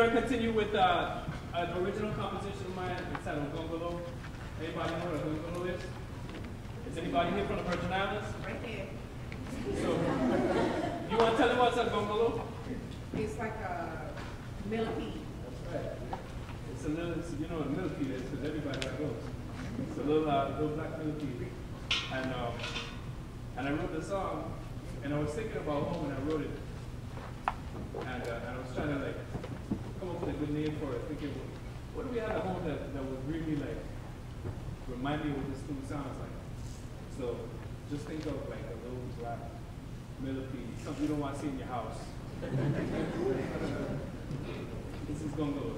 going to continue with uh, an original composition of mine entitled Gongolo. Anybody know what a Gongolo is? Is anybody here from the Virgin Islands? Right there. So, you want to tell them what's a Gongolo? It's like a millipede. That's right. It's a little, it's, you know what a millipede is, because everybody like those. It's a little, uh, little black millipede. And, um, and I wrote the song, and I was thinking about home when I wrote it. And, uh, and I was trying to like come up with a good name for it, thinking, what do we have at home that, that would really like remind me of what this tune sounds like? So just think of like a little black millipede, something you don't want to see in your house. this is gonna go.